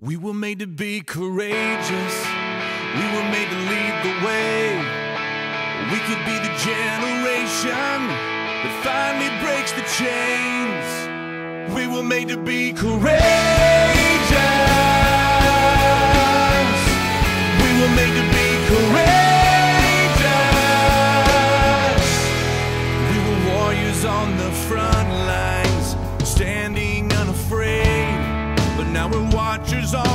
We were made to be courageous. We were made to lead the way. We could be the generation that finally breaks the chains. We were made to be courageous. pictures on.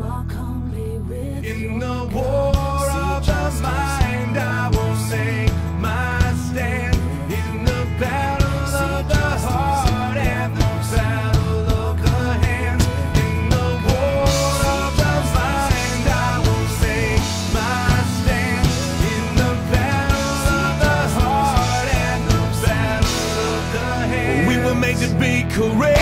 In the war of the mind, I will make my stand. In the battle of the heart and the battle of the hand. In the war of the mind, I will make my stand. In the battle of the heart and the battle of the hand. We were made to be courageous.